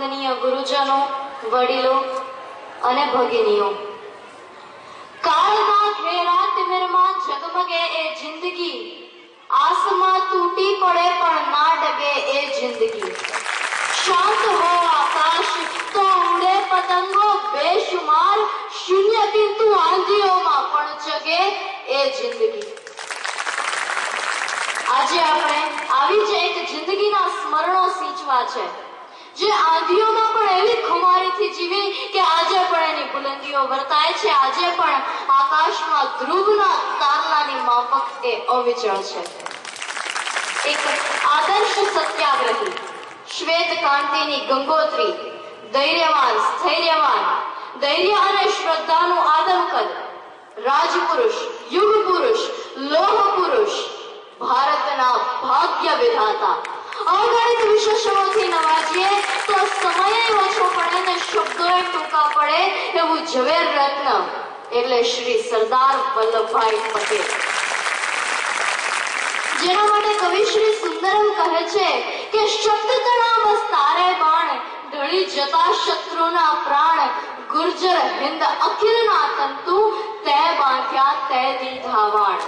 વંદનીય ગુરુજનો, વડીલો અને ભગિનીઓ. કાળના ઘેરા તિમિરમાં ઝગમગે એ જિંદગી. આસમાં તૂટી પડે પણ ના ડગે એ જિંદગી. શાંત હો આકાશ, તો ઉડે પતંગો, બેશુમાર, શૂન્ય બિંદુ આંધીઓમાં પણ જગે એ જિંદગી. આજે આપણે આવી જ એક જિંદગીના સ્મરણો સિંચવા છે. જે આદિઓમાં પણ એવી ખુમારીથી જીવી કે આજે પણ એની બુલંદીઓ વર્તાય છે. આજે પણ આકાશમાં ધ્રુવના તારલાની માફક એ અવિચળ છે. એક આદર્શ સત્યાગ્રહી, શ્વેત કાંતિની ગંગોત્રી, ધૈર્યવાન, સ્થૈર્યવાન, ધૈર્ય અને શ્રદ્ધાનું આદમકદ રાજપુરુષ યુગ પુરુષ લોહ પુરુષ ભારતના ભાગ્ય વિધાતા અગણિત વિશેષણોથી નવાજીએ તો સમય ઓછો પડે ને શબ્દો ટૂંકા પડે એવું ઝવેર રત્ન એટલે શ્રી સરદાર વલ્લભભાઈ પટેલ. જેના માટે કવિશ્રી સુંદરમ કહે છે કે શબ્દ તણા તારે બાણ, ઢળી જતા શત્રુના પ્રાણ, ગુર્જર હિન્દ અખિલના તંતુ, તે બાંધ્યા તે દીધા વાણ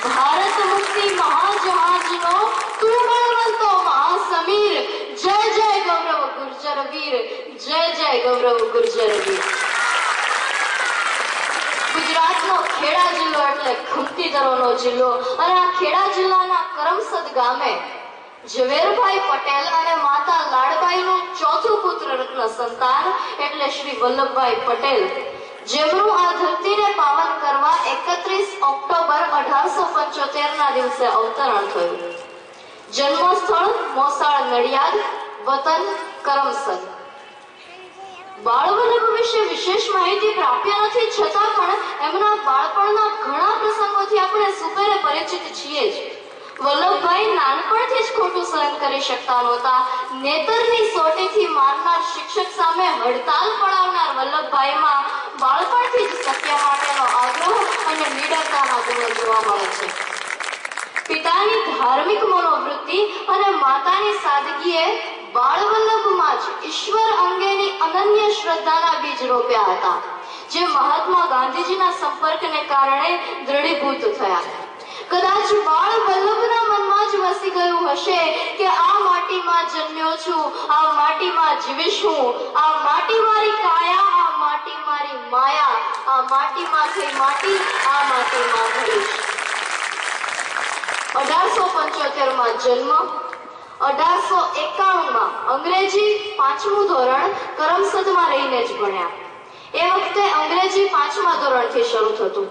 ભારત મુક્તિ મહાજહાજનો તું બળવંતો મહાસમીર જય જય ગૌરવ ગુર્જર વીર જય જય ગૌરવ ગુર્જર વીર ગુજરાતનો ખેડા જિલ્લો એટલે ખુમતી દરોનો જિલ્લો અને આ ખેડા જિલ્લાના કરમસદ ગામે ઝવેરભાઈ પટેલ અને માતા લાડબાઈનું ચોથું પુત્ર રત્ન સંતાન એટલે શ્રી વલ્લભભાઈ પટેલ જેમનું આ ધરતીને પાવન કરવા એકત્રીસ ઓક્ટોબર અઢારસો પંચોતેર ના દિવસે અવતરણ થયું. જન્મસ્થળ મોસાળ નડિયાદ, વતન કરમસદ. બાળવલ્લભ વિશે વિશેષ માહિતી પ્રાપ્ય નથી, છતાં પણ એમના બાળપણના ઘણા પ્રસંગોથી આપણે સુપેરે પરિચિત છીએ જ. વલ્લભભાઈ નાનપણથી જ ખોટું સહન કરી શકતા નહોતા. નેતરની સોટેથી મારનાર શિક્ષક સામે હડતાલ પડાવનાર વલ્લભભાઈમાં બાળપણથી જ સત્ય માટેનો આગ્રહ અને નિડરતાના ગુણો જોવા મળે છે. પિતાની ધાર્મિક મનોવૃત્તિ અને માતાની સાદગીએ બાળવલ્લભમાં જ ઈશ્વર અંગેની અનન્ય શ્રદ્ધાના બીજ રોપ્યા હતા, જે મહાત્મા ગાંધીજીના સંપર્કને કારણે દ્રઢીભૂત થયા. કદાચ બાળ વલ્લભના મનમાં જ વસી ગયું હશે કે આ માટીમાં જન્મ્યો છું, આ માટીમાં જીવીશ, આ માટી મારી કાયા, આ માટી મારી માયા, આ માટીમાંથી માટી, આ માટીમાં ભરીશ અઢારસો પંચોતેરમાં જન્મ, અઢારસો એકાણું માં અંગ્રેજી પાંચમું ધોરણ કરમસદમાં રહીને જ ભણ્યા. એ વખતે અંગ્રેજી પાંચમા ધોરણથી શરૂ થતું.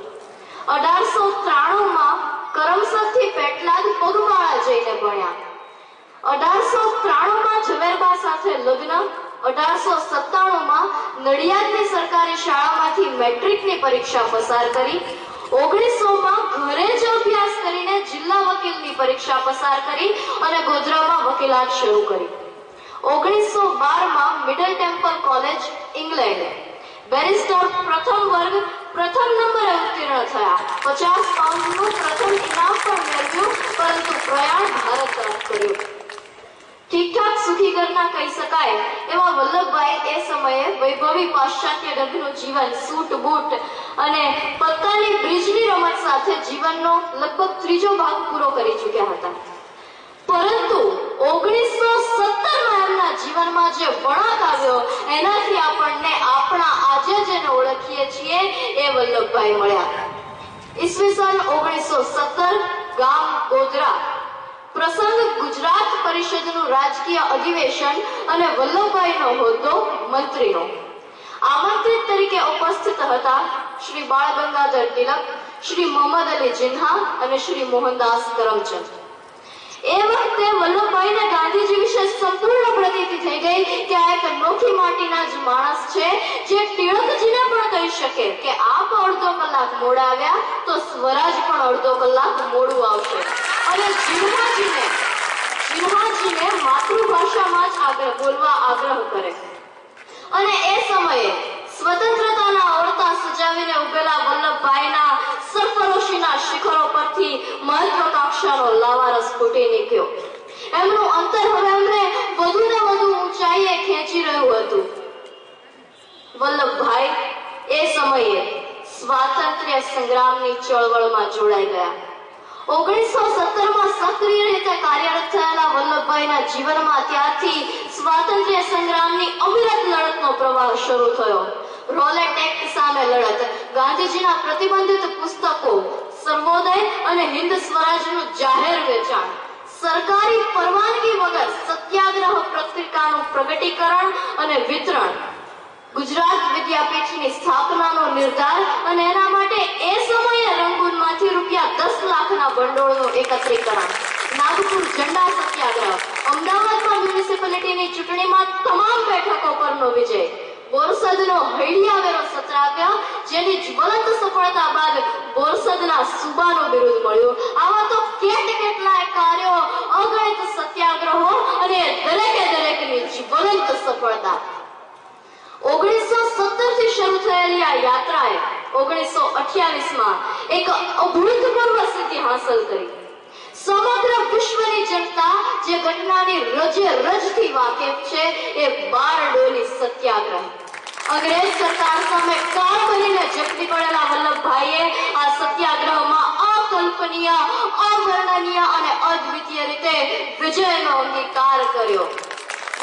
માં કરમસદથી પેટલાદ પગમાળા જઈને ભણ્યા. અઢારસો ત્રાણું માં ઝવેરબા સાથે લગ્ન, અઢારસો સત્તાણું માં નડિયાદની સરકારી શાળામાંથી મેટ્રિકની પરીક્ષા પસાર કરી ઓગણીસો માં ઘરે જ અભ્યાસ કરીને જિલ્લા વકીલની પરીક્ષા પસાર કરી અને ગોધરામાં વકીલાત શરૂ કરી. ઓગણીસો બારમાં Middle Temple college England. Barrister પ્રથમ વર્ગ, પ્રથમ નંબરે ઉત્તીર્ણ થયા. પચાસ પાઉન્ડનું પ્રથમ ઇનામ પણ મેળવ્યું, પરંતુ પ્રયાણ ભારત તરફ કર્યું. ઠીકઠાક સુખી ઘરના કહી શકાય એવા વલ્લભભાઈ એ સમયે વૈભવી પાશ્ચાત્ય ડગનું જીવન સૂટ બૂટ અને પત્તાની બ્રિજની રમત સાથે જીવનનો લગભગ ત્રીજો ભાગ પૂરો કરી ચૂક્યા હતા. પરંતુ ઓગણીસો સત્તરમાં એમના જીવનમાં જે વળાંક આવ્યો, એનાથી આપણને આપણા આજે જેને ઓળખીએ છીએ એ વલ્લભભાઈ મળ્યા. ઈસવીસન ઓગણીસો સત્તર, ગામ ગોધરા. પ્રસંગ ગુજરાત પરિષદનું રાજકીય અધિવેશન અને વલ્લભભાઈનો હોદ્દો મંત્રીનો. આમંત્રિત તરીકે ઉપસ્થિત હતા શ્રી બાળ ગંગાધર તિલક, શ્રી મોહમ્મદ અલી જિન્હા અને શ્રી મોહનદાસ કરમચંદ. એ વખતે વલ્લભભાઈને ગાંધીજી વિશે સંપૂર્ણ પ્રતીતિ થઈ ગઈ કે આ એક અનોખી માટીના જ માણસ છે, જે તિલકજીને પણ કહી શકે કે આપ અડધો કલાક મોડા આવ્યા તો સ્વરાજ પણ અડધો કલાક મોડું આવશે. અને જીન્હાજીને જીન્હાજીને માતૃભાષામાં જ આગ્રહ, બોલવા આગ્રહ કરે. અને એ સમયે સ્વતંત્રતાના ઓરતા સજાવીને ઉભેલા વલ્લભભાઈના સરફરોશીના શિખરો પરથી મહત્વકાંક્ષાનો લાવારસ ફૂટી નીકળ્યો. એમનું અંતર હવે એમને વધુ ને વધુ ઊંચાઈએ ખેંચી રહ્યું હતું. વલ્લભભાઈ એ સમયે સ્વાતંત્ર્ય સંગ્રામની ચળવળમાં જોડાઈ ગયા. ઓગણીસો સત્તરમાં સક્રિય રીતે કાર્યરત થયેલા વલ્લભભાઈના જીવનમાં ત્યારથી સ્વાતંત્ર્ય સંગ્રામની અવિરત લડતનો પ્રવાહ શરૂ થયો. રોલેટ એક્ટ સામે લડત. ગાંધીજીના પ્રતિબંધિત પુસ્તકો, સર્વોદય અને હિન્દ સ્વરાજનું જાહેર વેચાણ. સરકારી પરવાનગી વગર સત્યાગ્રહ પત્રિકાનું પ્રગટીકરણ અને વિતરણ. ગુજરાત વિદ્યાપીઠની સ્થાપનાનો નિર્ધાર અને એના માટે એ સમયે રંગૂનમાંથી રૂપિયા દસ લાખના ભંડોળનું એકત્રીકરણ. નાગપુર ઝંડા સત્યાગ્રહ. અમદાવાદમાં મ્યુનિસિપાલિટીની ચૂંટણીમાં તમામ બેઠકો પરનો વિજય. બોરસદનો હૈડિયાવેરો વેરો સત્યાગ્રહ જેની જ્વલંત સફળતા બાદ બોરસદના સુબાનો બિરુદ મળ્યો. આવા તો કેટ કેટલાય કાર્યો અગણિત સત્યાગ્રહો અને દરેકે દરેકની જ્વલંત સફળતા. ઓગણીસો સત્તરથી શરૂ થયેલી આ યાત્રાએ ઓગણીસો અઠ્યાવીસમાં એક અભૂતપૂર્વ સ્થિતિ હાંસલ કરી. સમગ્ર વિશ્વની જનતા જે ઘટનાની રજે રજથી વાકેફ છે, એ બારડોલી સત્યાગ્રહ. અંગ્રેજ સરકાર સામે કાળ બનીને ઝપટી પડેલા વલ્લભભાઈએ આ સત્યાગ્રહમાં અકલ્પનીય, અવર્ણનીય અને અદ્વિતીય રીતે વિજયનો અંગીકાર કર્યો.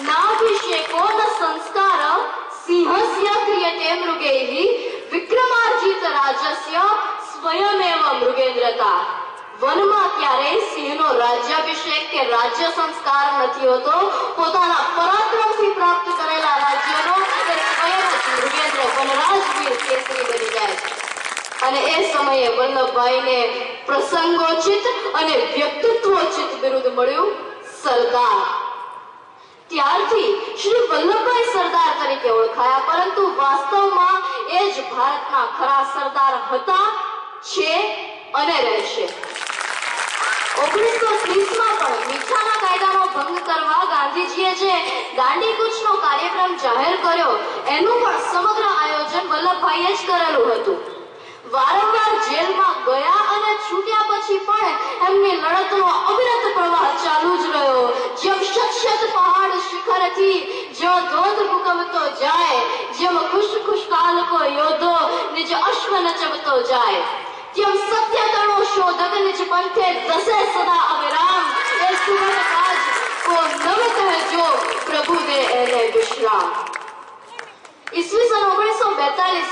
નાભિષેકો સંસ્કાર સિંહસ્ય ક્રિયતે મૃગેહી, વિક્રમાર્જિત રાજસ્ય સ્વયમેવ મૃગેન્દ્રતા. વનમાં ત્યારે સિંહનો રાજ્યાભિષેક કે રાજ્ય સંસ્કાર નથી હોતો, પોતાના પરાક્રમથી પ્રાપ્ત કરેલા રાજ્યનો જ વનરાજવીર કેસરી બની જાય છે. અને એ સમયે વલ્લભભાઈને પ્રસંગોચિત અને વ્યક્તિત્વોચિત બિરુદ મળ્યું સરદાર. ત્યારથી શ્રી વલ્લભભાઈ સરદાર તરીકે ઓળખાયા, પરંતુ વાસ્તવમાં એ જ ભારતના ખરા સરદાર હતા, છે અને રહેશે. ઓગણીસો ત્રીસમાં પણ મીઠાના કાયદાનો ભંગ કરવા ગાંધીજીએ જે દાંડી કાર્યક્રમ જાહેર કર્યો, એનું પણ સમગ્ર આયોજન વલ્લભભાઈએ જ કરેલું હતું. વારંવાર જેલમાં ગયા અને છૂટ્યા પછી પણ એમની લડતનો અવિરત પ્રવાહ ચાલુ જ રહ્યો. જેમ શત પહાડ શિખરથી જો ધોધ ભૂકવતો જાય, જેમ ખુશ ખુશ કાલકો યોધો નિજ અશ્વ નચવતો જાય. તેમ સત્ય તણો શોધક નિજ પંથે દસે સદા અવિરામ એ સુગત કાજ કો નવ કહેજો પ્રભુ દે એને વિશ્રામ ઈસવીસન ઓગણીસો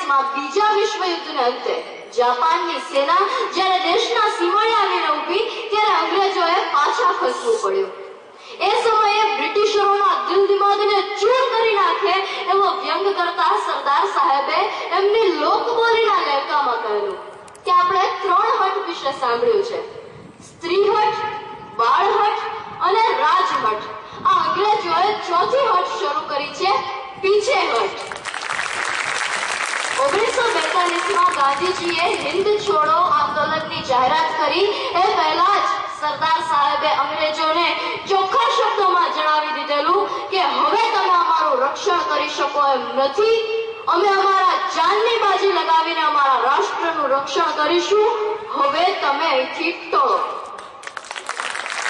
માં બીજા વિશ્વ યુદ્ધને અંતે જાપાનની સેના જ્યારે દેશના સીમાડે આવીને ઊભી ત્યારે અંગ્રેજોએ પાછા ખસવું પડ્યું એ સમયે બ્રિટિશરોના દિલ દિમાગને ચૂર કરી નાખે એવો વ્યંગ કરતા સરદાર સાહેબે એમની લોકબોલીના લહેકામાં કહેલું ત્રણ વિશે સાંભળ્યું છે. સ્ત્રી હટ બાળ હટ અને રાજ હટ આ અંગ્રેજોએ ચોથી હટ શરૂ કરી છે, પીછે હટ ઓગણીસો બેતાલીસમાં ગાંધીજીએ હિન્દ છોડો આંદોલનની જાહેરાત કરી. એ પહેલા જ સરદાર સાહેબે અંગ્રેજોને ચોખ્ખા શબ્દોમાં જણાવી દીધેલું કે, હવે તમે અમારું રક્ષણ કરી શકો એમ નથી. અમે અમારા જાનની બાજી લગાવીને અમારા રાષ્ટ્રનું રક્ષણ કરીશું. હવે તમે અહીંથી ટોળો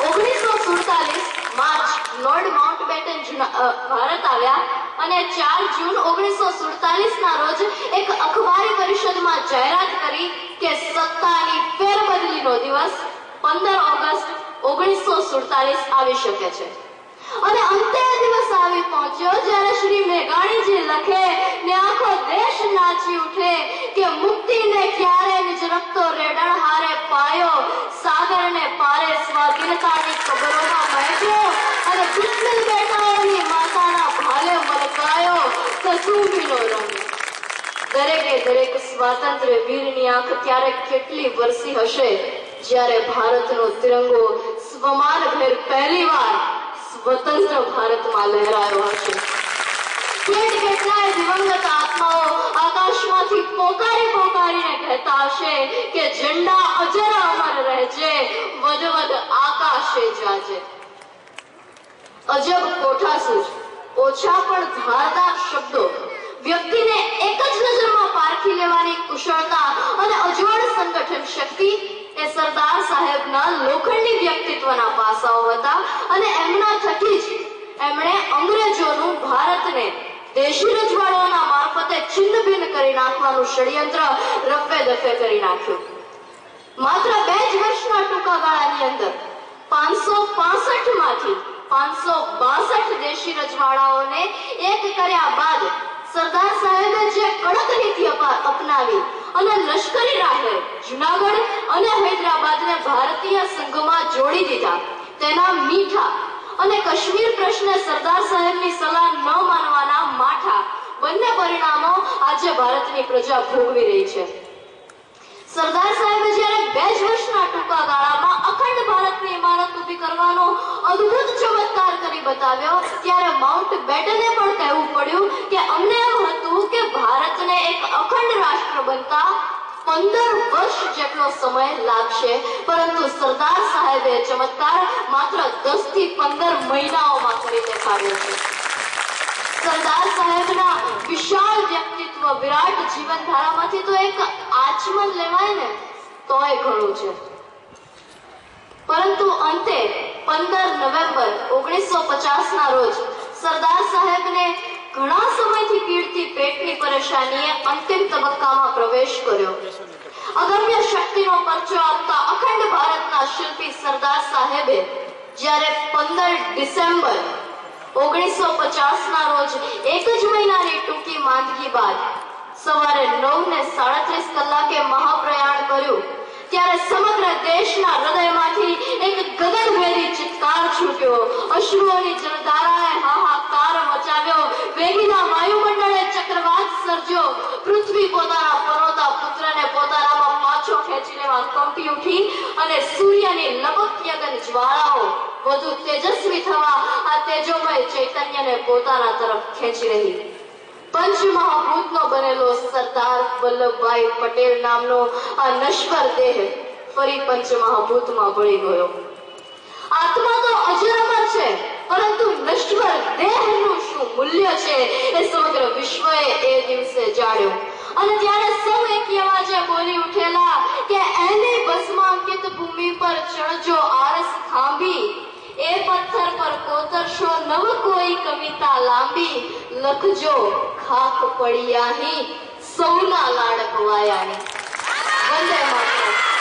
ઓગણીસો સુડતાલીસ March Lord Mountbatten Bharat આવ્યા અને ચાર જૂન ઓગણીસો સુડતાલીસ ના રોજ એક અખબારી પરિષદમાં જાહેરાત કરી કે સત્તાની ફેરબદલીનો દિવસ પંદર ઓગસ્ટ ઓગણીસો સુડતાલીસ આવી શકે છે. અને અંતે દિવસ આવી પહોંચ્યો જ્યારે શ્રી મેઘાણીજી લખે ને આખો દેશ નાચી ઉઠે કે મુક્તિને ક્યારે રક્તો રેડણ હારે પાયો સાગરને પારે સ્વાધીનતાની કબરોમાં મહેક્યો અને બિસ્મિલ બેટાઓની માતાના ભાલે મલકાયો કસુંબીનો રંગ દરેકે દરેક સ્વાતંત્ર્ય વીરની આંખ ત્યારે કેટલી વરસી હશે જ્યારે ભારતનો તિરંગો સ્વમાન ભેર પહેલીવાર સ્વતંત્ર ભારતમાં લહેરાયો હશે આકાશમાંથી પોકારી પોકારીને કહેતા રહેજે, વધ આકાશે પણ વ્યક્તિને એક જ નજરમાં પારખી લેવાની કુશળતા અને અજોડ સંગઠન શક્તિ એ સરદાર સાહેબના લોખંડી વ્યક્તિત્વના પાસાઓ હતા અને એમના થકી જ એમણે અંગ્રેજોનું ભારતને દેશી રજવાડાઓના મારફતે છિન્ન ભિન્ન કરી નાખવાનું ષડયંત્ર રફે દફે કરી નાખ્યું. માત્ર બે જ વર્ષના ટૂંકા ગાળાની અંદર પાંચસો પાસઠમાંથી પાંચસો બાસઠ દેશી રજવાડાઓને એક કર્યા બાદ સરદાર સાહેબે જે કડક નીતિ અપનાવી અને લશ્કરી રાહે જુનાગઢ અને હૈદરાબાદને ભારતીય સંઘમાં જોડી દીધા. તેના મીઠા અને કાશ્મીર પ્રશ્ને સરદાર સાહેબની સલાહ ન માનવાના માઠા. બંને પરિણામો આજે ભારતની પ્રજા ભોગવી રહી છે. સરદાર સાહેબે જ્યારે બે જ વર્ષના ટૂંકા ગાળામાં અખંડ ભારતની ઇમારત ઊભી કરવાનો અદ્ભુત ચમત્કાર કરી બતાવ્યો, ત્યારે માઉન્ટ બેટને પણ કહેવું પડ્યું કે અમને એમ હતું કે ભારતને એક અખંડ રાષ્ટ્ર બનતા પંદર વર્ષ જેટલો સમય લાગશે, પરંતુ સરદાર સાહેબે ચમત્કાર માત્ર દસથી પંદર મહિનાઓમાં કરી દેખાડ્યો છે. સરદાર સાહેબના વિશાળ વ્યક્તિત્વ, વિરાટ જીવનધારામાંથી તો એક આચમન લેવાય ને, તોય ઘણું છે. પરંતુ અંતે પંદર નવેમ્બર ઓગણીસો ના રોજ સરદાર સાહેબને ઘણા સમયથી પીડતી પેટની પરેશાનીએ અંતિમ તબક્કામાં પ્રવેશ કર્યો. અગમ્ય શક્તિનો પરચો આપતા અખંડ ભારતના શિલ્પી સરદાર સાહેબે જ્યારે પંદર ડિસેમ્બર ઓગણીસો ના રોજ એક જ મહિનાની ટૂંકી માંદગી બાદ સવારે નવ ને સાડત્રીસ કલાકે મહાપ્રયાણ કર્યું, ત્યારે સમગ્ર દેશના હૃદયમાંથી એક ગગનભેરી ચિત્કાર છૂટ્યો. અશ્રુઓની જલધારાએ હાહાકાર મચાવ્યો વેગીના વાયુમંડળે ચક્રવાત સર્જ્યો. પૃથ્વી પોતાના પરોતા પુત્રને પોતાનામાં પાછો ખેંચી લેવા કંપી ઉઠી અને સૂર્યની લપકયગન જ્વાળાઓ વધુ તેજસ્વી થવા આ તેજોમય ચૈતન્યને પોતાના તરફ ખેંચી રહી. પંચમહાભૂતનો બનેલો સરદાર વલ્લભભાઈ પટેલ નામનો આ નશ્વર દેહ ફરી પંચમહાભૂતમાં ભળી ગયો. આત્મા તો અજરમર છે, પરંતુ નશ્વર દેહનું શું મૂલ્ય છે એ સમગ્ર વિશ્વએ એ દિવસે અને ત્યારે સૌ એકી અવાજે બોલી ઉઠેલા કે, એની ભસ્માંકિત ભૂમિ પર ચણજો આરસ ખાંભી એ પથ્થર પર કોતરશો નવ કોઈ કવિતા લાંબી. લખજો ખાક પડિયાહી સૌના લાડક વાયાની વંદે માતરમ.